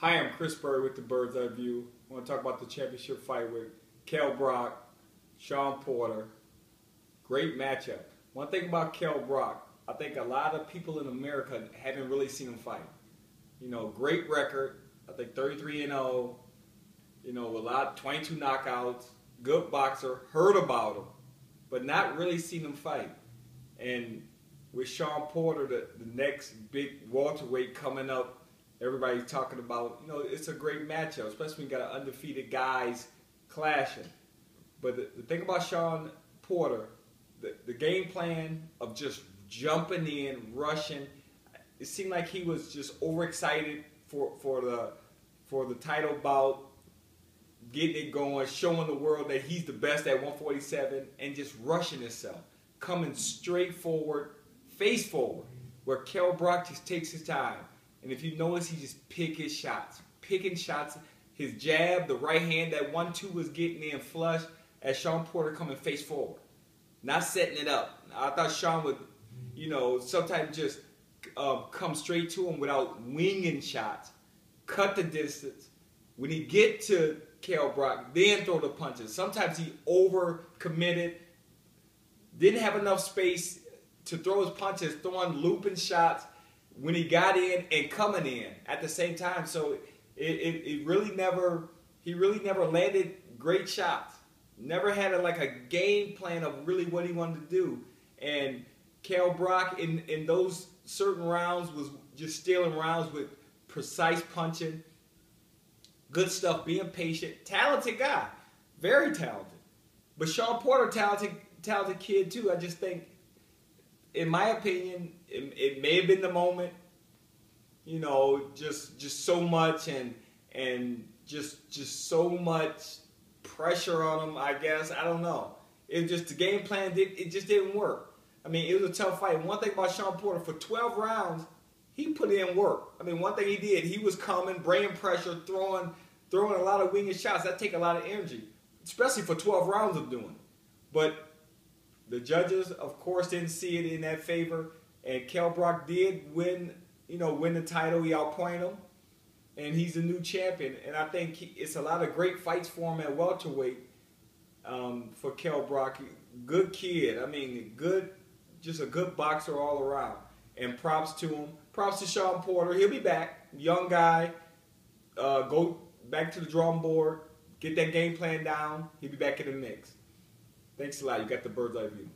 Hi, I'm Chris Byrd with the Bird's Eye View. I want to talk about the championship fight with Kell Brook, Shawn Porter. Great matchup. One thing about Kell Brook, I think a lot of people in America haven't really seen him fight. You know, great record. I think 33 and 0. You know, a lot, 22 knockouts. Good boxer. Heard about him, but not really seen him fight. And with Shawn Porter, the, the next big welterweight coming up everybody's talking about, you know, it's a great matchup, especially when you got undefeated guys clashing. But the, the thing about Shawn Porter, the, the game plan of just jumping in, rushing, it seemed like he was just overexcited for, for the for the title bout, getting it going, showing the world that he's the best at 147, and just rushing himself, coming straight forward, face forward, where Kell Brook just takes his time and if you notice, he just pick his shots, picking shots. His jab, the right hand, that one-two was getting in flush as Shawn Porter coming face forward, not setting it up. I thought Shawn would, you know, sometimes just uh, come straight to him without winging shots, cut the distance. When he get to Kell Brook, then throw the punches. Sometimes he over committed, didn't have enough space to throw his punches, throwing looping shots when he got in and coming in at the same time. So it, it, it really never, he really never landed great shots. Never had a, like a game plan of really what he wanted to do. And Kell Brook in, in those certain rounds was just stealing rounds with precise punching, good stuff, being patient, talented guy, very talented. But Shawn Porter, talented, talented kid too. I just think in my opinion, it, it, may have been the moment. You know, just just so much and and just just so much pressure on him. I guess I don't know. It just the game plan did it just didn't work. I mean, it was a tough fight. One thing about Shawn Porter for 12 rounds, he put in work. I mean, one thing he did, he was coming, bringing pressure, throwing throwing a lot of winged shots. That take a lot of energy, especially for 12 rounds of doing. But the judges, of course, didn't see it in that favor, and Kell Brook did win. You know, win the title. He outpointed him, and he's the new champion. And I think it's a lot of great fights for him at welterweight. Um, for Kell Brook, good kid. I mean, good, just a good boxer all around. And props to him. Props to Shawn Porter. He'll be back. Young guy. Uh, go back to the drawing board. Get that game plan down. He'll be back in the mix. Thanks a lot. You got the bird's eye view.